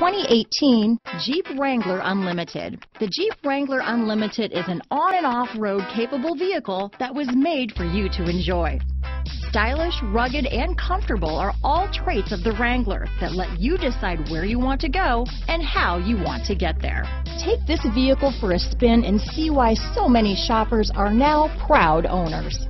2018 Jeep Wrangler Unlimited. The Jeep Wrangler Unlimited is an on and off-road capable vehicle that was made for you to enjoy. Stylish, rugged, and comfortable are all traits of the Wrangler that let you decide where you want to go and how you want to get there. Take this vehicle for a spin and see why so many shoppers are now proud owners.